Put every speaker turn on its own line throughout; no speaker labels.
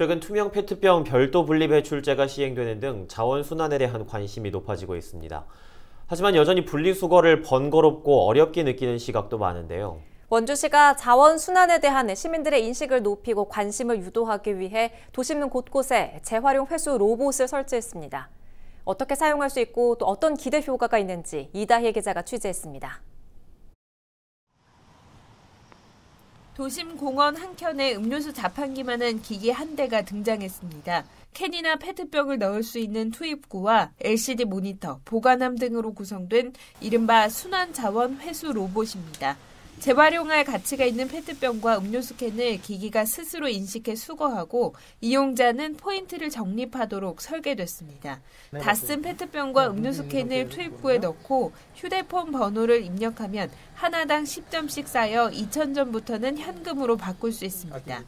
최근 투명 페트병 별도 분리 배출제가 시행되는 등 자원 순환에 대한 관심이 높아지고 있습니다. 하지만 여전히 분리수거를 번거롭고 어렵게 느끼는 시각도 많은데요.
원주시가 자원 순환에 대한 시민들의 인식을 높이고 관심을 유도하기 위해 도심 곳곳에 재활용 회수 로봇을 설치했습니다. 어떻게 사용할 수 있고 또 어떤 기대 효과가 있는지 이다희 기자가 취재했습니다.
도심 공원 한켠에 음료수 자판기만한 기기 한 대가 등장했습니다. 캔이나 페트병을 넣을 수 있는 투입구와 LCD 모니터, 보관함 등으로 구성된 이른바 순환 자원 회수 로봇입니다. 재활용할 가치가 있는 페트병과 음료수 캔을 기기가 스스로 인식해 수거하고 이용자는 포인트를 적립하도록 설계됐습니다. 네, 다쓴 페트병과 네, 음료수 캔을 투입구에 넣고 휴대폰 번호를 입력하면 하나당 10점씩 쌓여 2,000점부터는 현금으로 바꿀 수 있습니다.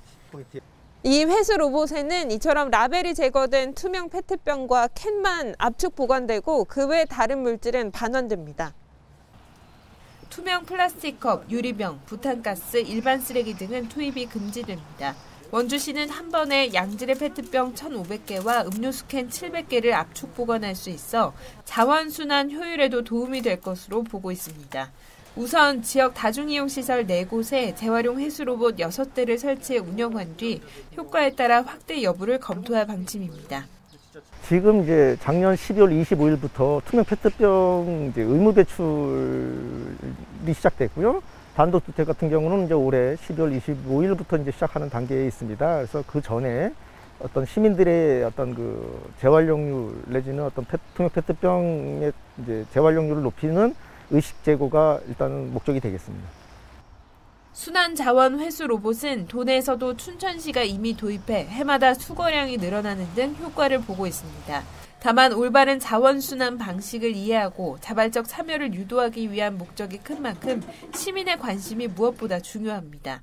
이 회수 로봇에는 이처럼 라벨이 제거된 투명 페트병과 캔만 압축 보관되고 그 외 다른 물질은 반환됩니다.
투명 플라스틱 컵, 유리병, 부탄가스, 일반 쓰레기 등은 투입이 금지됩니다. 원주시는 한 번에 양질의 페트병 1,500개와 음료수 캔 700개를 압축 보관할 수 있어 자원순환 효율에도 도움이 될 것으로 보고 있습니다. 우선 지역 다중이용시설 4곳에 재활용 회수 로봇 6대를 설치해 운영한 뒤 효과에 따라 확대 여부를 검토할 방침입니다.
지금 이제 작년 12월 25일부터 투명 페트병 이제 의무 배출이 시작됐고요. 단독주택 같은 경우는 이제 올해 12월 25일부터 이제 시작하는 단계에 있습니다. 그래서 그 전에 어떤 시민들의 어떤 그 재활용률 내지는 어떤 페, 투명 페트병의 이제 재활용률을 높이는 의식 제고가 일단은 목적이 되겠습니다.
순환 자원 회수 로봇은 도내에서도 춘천시가 이미 도입해 해마다 수거량이 늘어나는 등 효과를 보고 있습니다. 다만 올바른 자원 순환 방식을 이해하고 자발적 참여를 유도하기 위한 목적이 큰 만큼 시민의 관심이 무엇보다 중요합니다.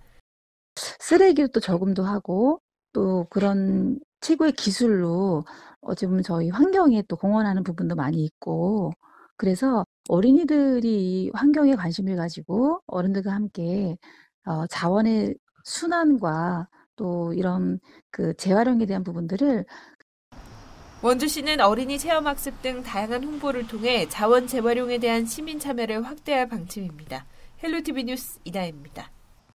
쓰레기도 저금도 하고 또 그런 최고의 기술로 어찌 보면 저희 환경에 또 공헌하는 부분도 많이 있고 그래서 어린이들이 환경에 관심을 가지고 어른들과 함께 어 자원의 순환과 또 이런 그 재활용에 대한 부분들을
원주시는 어린이 체험학습 등 다양한 홍보를 통해 자원 재활용에 대한 시민 참여를 확대할 방침입니다. 헬로티비 뉴스 이다입니다.